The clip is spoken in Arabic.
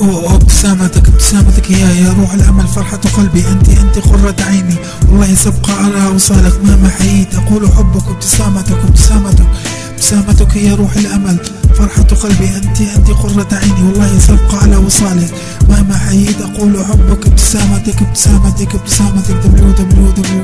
أوه ابتسامتك ابتسامتك يا يا روح الأمل فرحة قلبي. أنت أنت قرة عيني. والله سأبقى على وصالك مهما حييت. أقول حبك ابتسامتك ابتسامتك ابتسامتك يا روح الأمل فرحة قلبي. أنت أنت قرة عيني. والله سأبقى على وصالك مهما حييت. أقول حبك ابتسامتك ابتسامتك ابتسامتك. دبليو دبليو دبليو